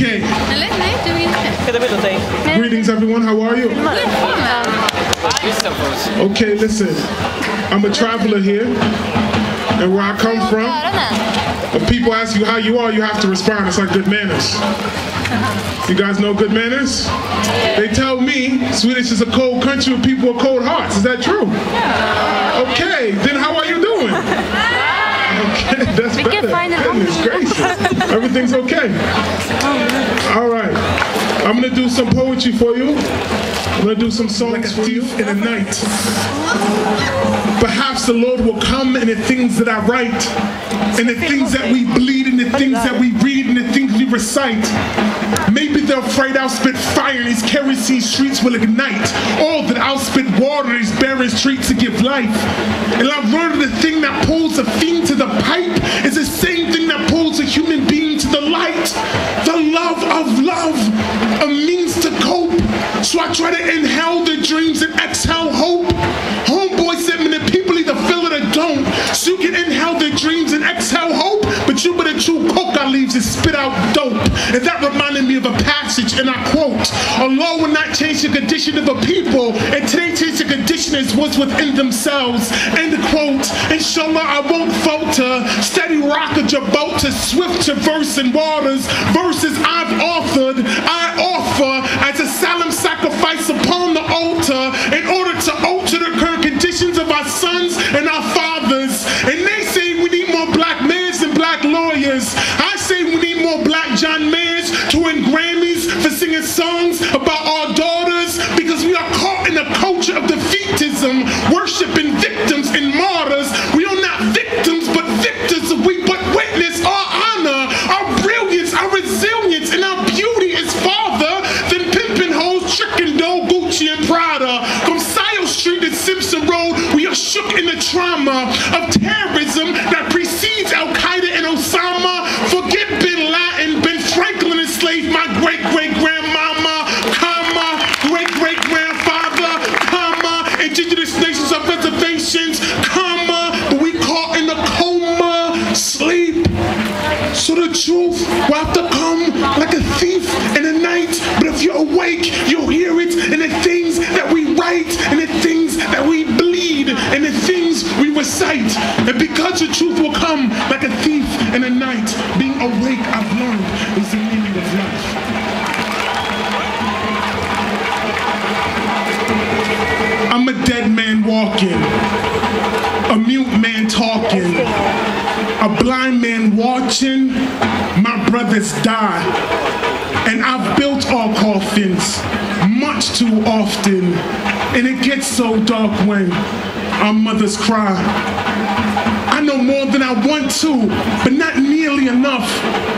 Okay. Eller? Nej, du vill inte. Greetings, everyone. How are you? Okay, listen. I'm a traveler here, and where I come from, when people ask you how you are, you have to respond. It's like good manners. You guys know good manners? They tell me Swedish is a cold country with people with cold hearts. Is that true? Okay, then how are you doing? Okay, that's We can better. find a Goodness gracious. Everything's okay. All right. I'm gonna do some poetry for you. I'm gonna do some songs for you in the night. Perhaps the Lord will come in the things that I write, and the things that we bleed, and the things that we read, and the things we recite. Maybe they're afraid I'll spit fire and these kerosene streets will ignite. Or that I'll spit water in these barren streets to give life. And I've learned the thing that pulls a fiend to the pipe is the same thing that pulls a human So I try to inhale the dreams and exhale hope. Homeboy said me the people either feel it or don't. So you can inhale the dreams and exhale hope, but you better chew coca leaves and spit out dope. And that reminded me of a passage, and I quote, Allah will not change the condition of a people, and today change the condition is what's within themselves. End quote. Inshallah, I won't falter. Steady rock of Gibraltar, swift traversing waters. Verses I've authored, I offer as a solemn sacrifice our sons and our fathers. And they say we need more black men and black lawyers. I say we need more black John Mayers to win Grammys for singing songs about our daughters because we are caught in a culture of defeatism, worshiping victims and martyrs. We are not victims but victors. We but witness our honor, our brilliance, our resilience, Truth will have to come like a thief in the night. But if you're awake, you'll hear it in the things that we write, and the things that we bleed, and the things we recite. And because the truth will come like a thief in the night, being awake, I've learned, is the meaning of life. I'm a dead man walking, a mute man talking, a blind man watching brothers die. And I've built our coffins much too often. And it gets so dark when our mothers cry. I know more than I want to, but not nearly enough.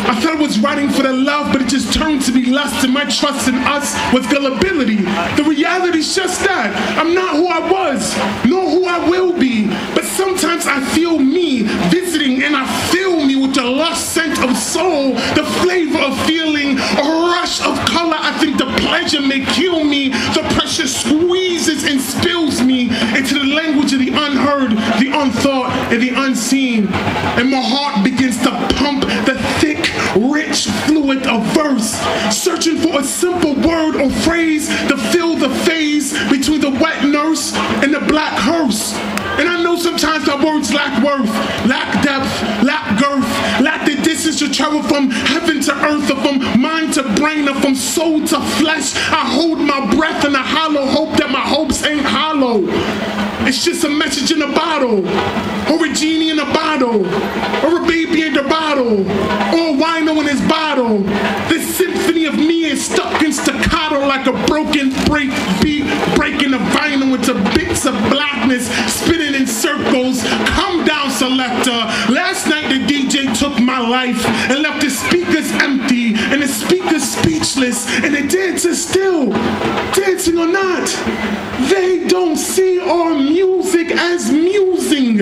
I thought I was writing for the love, but it just turned to be lust, and my trust in us was gullibility. The reality's just that. I'm not who I was, nor who I will be. But sometimes I feel me visiting, and I the lost scent of soul, the flavor of feeling, a rush of color. I think the pleasure may kill me. The pressure squeezes and spills me into the language of the unheard, the unthought, and the unseen. And my heart begins to pump the thick, rich fluid of verse, searching for a simple word or phrase to fill the phase between the wet nurse and the black hearse. And I know sometimes our words lack worth, travel from heaven to earth, from mind to brain, from soul to flesh. I hold my breath in a hollow hope that my hopes ain't hollow. It's just a message in a bottle, or a genie in a bottle, or a baby in a bottle, or a wino in his bottle. This symphony of me is stuck in staccato like a broken break beat, breaking the vinyl into bits of blackness, spinning in circles. Come down, selector. Last night the took my life and left the speakers empty and the speakers speechless, and the dancers still dancing or not. They don't see our music as musing,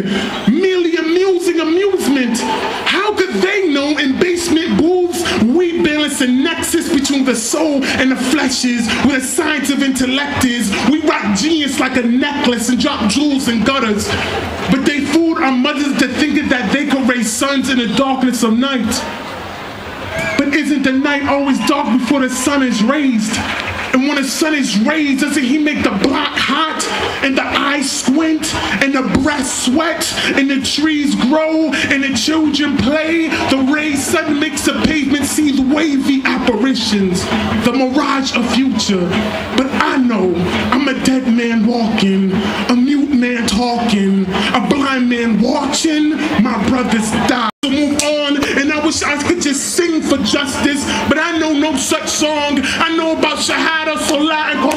merely amusing amusement. How could they know in basement booths we balance a nexus between the soul and the flesh is where the science of intellect is? We rock genius like a necklace and drop jewels in gutters. But they our mothers to thinking that they could raise sons in the darkness of night. But isn't the night always dark before the sun is raised? And when the sun is raised, doesn't he make the block hot and the eyes squint and the breath sweat and the trees grow and the children play? The rays sun makes the pavement see the wavy apparitions, the mirage of future. But I know I'm a dead man walking, blind man watching my brothers die. So move on, and I wish I could just sing for justice, but I know no such song. I know about Shahada, Salah, and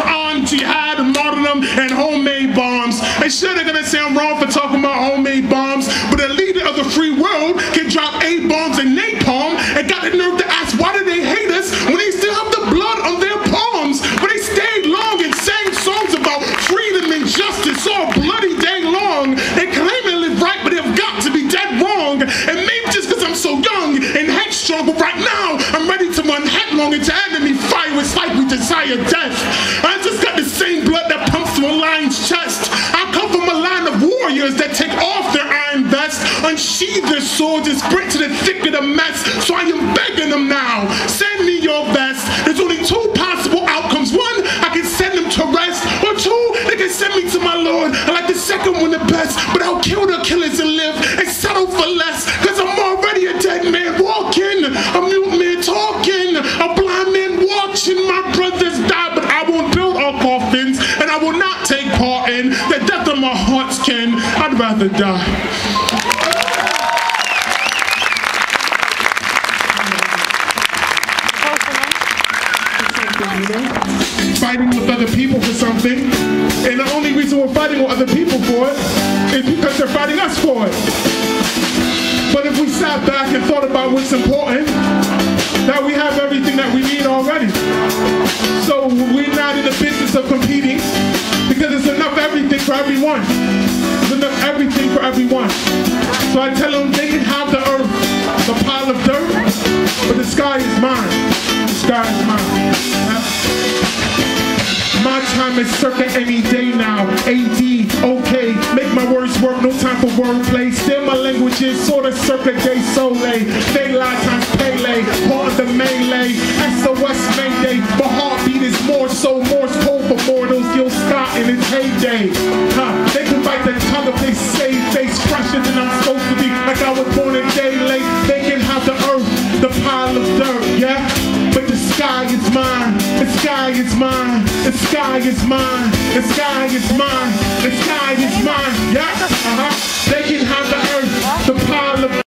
but right now I'm ready to run headlong into enemy fire. It's like we desire death. I just got the same blood that pumps through a lion's chest. I come from a line of warriors that take off their iron vest, unsheathe their swords, and sprint to the thick of the mess. So I am begging them now, send me your best. There's only two possible outcomes. One, I can send them to rest, or two, they can send me to my Lord. I like the second one the best, but I'll kill the killers and live and settle for less. Die. Fighting with other people for something, and the only reason we're fighting with other people for it is because they're fighting us for it. But if we sat back and thought about what's important, that we have everything that we need already. So we're not in the business of competing because it's enough everything for everyone. Enough everything for everyone. So I tell them they can have the earth, the pile of dirt, but the sky is mine. The sky is mine. My time is circa any day now. AD, okay. Make my words work, no time for wordplay. Still my language is sorta circa day sole. Daylight times Pele, is mine, the sky is mine, the sky is mine, the sky is mine, yeah? Uh-huh. They can have